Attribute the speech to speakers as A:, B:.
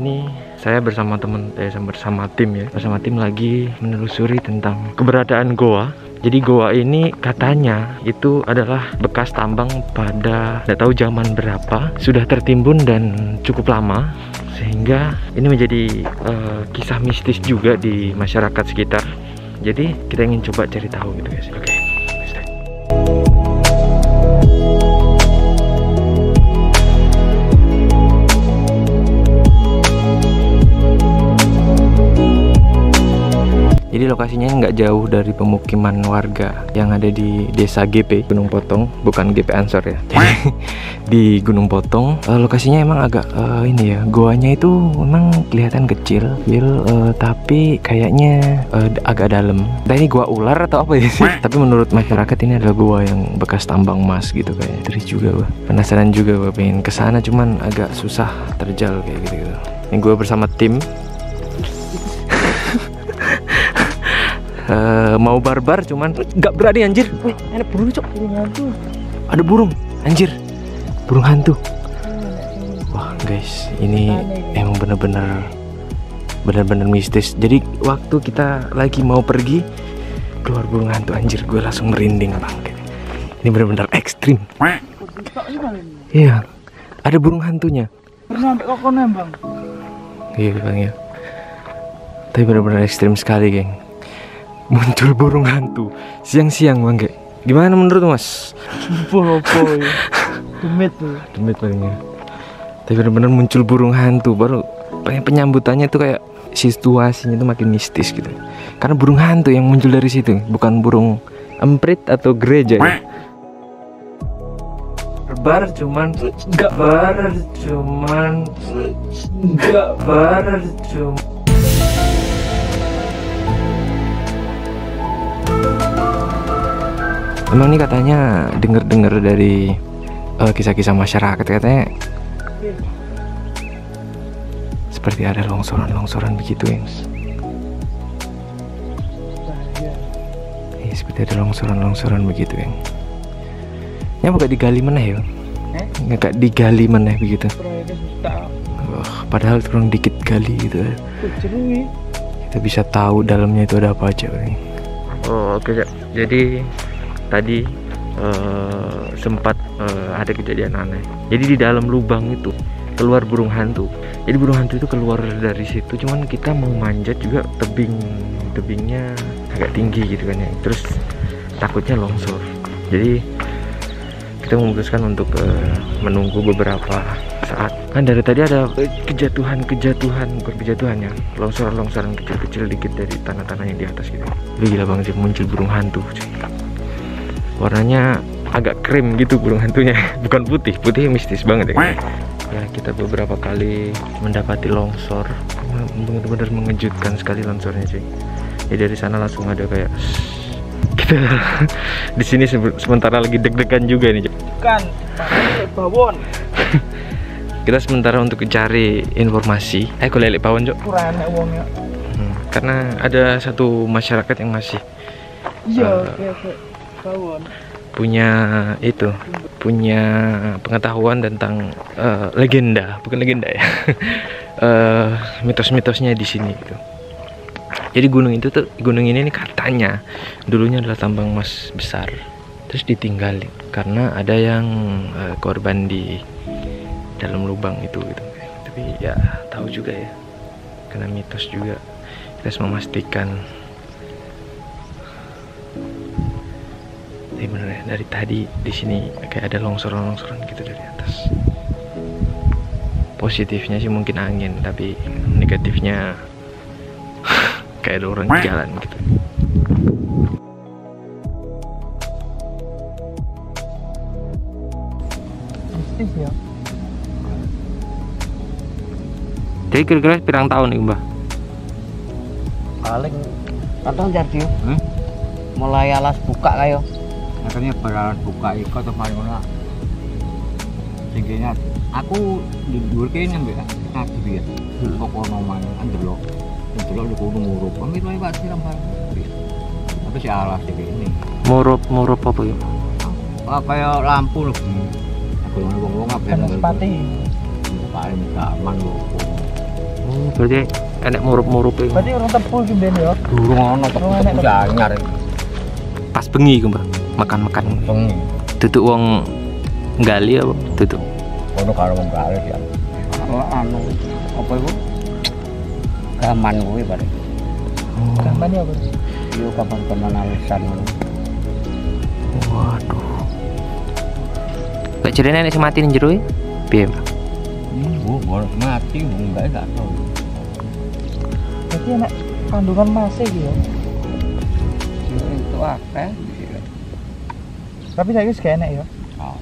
A: Ini saya bersama teman, eh bersama tim ya, bersama tim lagi menelusuri tentang keberadaan goa. Jadi goa ini katanya itu adalah bekas tambang pada tidak tahu zaman berapa, sudah tertimbun dan cukup lama sehingga ini menjadi uh, kisah mistis juga di masyarakat sekitar. Jadi kita ingin coba cari tahu gitu guys. Oke. Jadi lokasinya nggak jauh dari pemukiman warga yang ada di desa GP Gunung Potong, bukan GP Ansor ya. di Gunung Potong, uh, lokasinya emang agak uh, ini ya, goanya itu memang kelihatan kecil, kecil uh, tapi kayaknya uh, agak dalam. Nah ini gua ular atau apa ya sih? tapi menurut masyarakat ini adalah gua yang bekas tambang emas gitu kayak. Terus juga gua penasaran juga gua pengen ke sana cuman agak susah terjal kayak gitu. -gitu. Ini gua bersama tim uh, mau barbar cuman nggak berani anjir.
B: Wih ada burung cok. Burung hantu.
A: Ada burung anjir. Burung hantu. Wah guys ini emang bener-bener bener-bener mistis. Jadi waktu kita lagi mau pergi keluar burung hantu anjir gue langsung merinding bang ini bener-bener ekstrim. Iya ada burung hantunya.
B: Pernah sampai kokonan bang?
A: Iya bang ya. Tapi bener-bener ekstrim sekali geng muncul burung hantu. Siang-siang bang kayak gimana menurut mas?
B: Sumpah apa ya demit tuh
A: demit palingnya tapi benar-benar muncul burung hantu. Baru penyambutannya itu kayak situasinya itu makin mistis gitu. Karena burung hantu yang muncul dari situ bukan burung emprit atau gereja ya. Bar cuman enggak bar cuman enggak bar cuman Emang ini katanya denger-dengar dari uh, kisah-kisah masyarakat katanya seperti ada longsoran-longsoran begitu, yang Eh, seperti ada longsoran-longsoran begitu, yang Ya bukan digali mana ya? Eh? Nggak digali mana begitu. Oh, padahal kurang dikit gali gitu. Ya. Kita bisa tahu dalamnya itu ada apa aja. Oh, oke, okay, Jadi tadi uh, sempat uh, ada kejadian aneh. Jadi di dalam lubang itu keluar burung hantu. Jadi burung hantu itu keluar dari situ, cuman kita mau manjat juga tebing tebingnya agak tinggi gitu kan ya. Terus takutnya longsor. Jadi kita memutuskan untuk uh, menunggu beberapa saat. Kan dari tadi ada kejatuhan-kejatuhan, bukan kejatuhannya, longsoran-longsoran kecil-kecil dikit dari tanah-tanah yang di atas gitu. gila banget sih muncul burung hantu. Warnanya agak krim gitu burung hantunya. Bukan putih putih mistis banget ya. Ya kita beberapa kali mendapati longsor. Benar-benar mengejutkan sekali longsornya sih ya dari sana langsung ada kayak kita di sini sementara lagi deg-degan juga nih
B: kan bawon.
A: Kita sementara untuk cari informasi. Eh kok lele bawon cok? Hmm, karena ada satu masyarakat yang masih
B: iya uh,
A: punya itu punya pengetahuan tentang uh, legenda bukan legenda ya. Uh, mitos-mitosnya di sini gitu. Jadi gunung itu tuh gunung ini nih katanya dulunya adalah tambang emas besar terus ditinggalin karena ada yang uh, korban di dalam lubang itu gitu. Tapi ya tahu juga ya karena mitos juga. Kita harus memastikan tapi bener ya dari tadi di sini kayak ada longsoran-longsoran gitu dari atas positifnya sih mungkin angin tapi negatifnya kayak ada orang jalan gitu
B: ya.
A: jadi kira-kira pirang tahun nih mbak
B: paling kadang jadi hmm? mulai alas buka kayak
C: akhirnya beralat buka iko atau paling ora. Tingginya aku di dhuwur kene mbek ngaji ya kok ono man andelok. Andelok di gunung murup. Pamit wae Pak siram bareng tapi si alas iki ini.
A: Murup murup apa ya?
C: Ah, kayak lampu loh aku wong wong apa
B: sepati.
C: Paling gaman lho.
A: Oh, berarti enek murup-murup iki.
B: Berarti orang tepul ki ben ya.
C: Durung
B: enek
C: tepuk anyar.
A: Pas bengi iku, Mbak. Makan-makan.
C: Bengi.
A: Tutuk wong nggali apa? Tutuk.
C: Ono karo wong gale ya. Oh, anu apa iku? Gaman kuwi bare.
B: Gaman ya, Bos.
C: Yo kapan-kapan alasan.
A: Waduh. Gak cerita nek sing mati ning jero iki? Piye, Mbak?
C: Bu, boleh mati, bu, enggak enggak tahu.
B: Berarti enak kandungan masih ya.
C: Itu akeh.
B: Tapi saya enak ya.
C: Oh,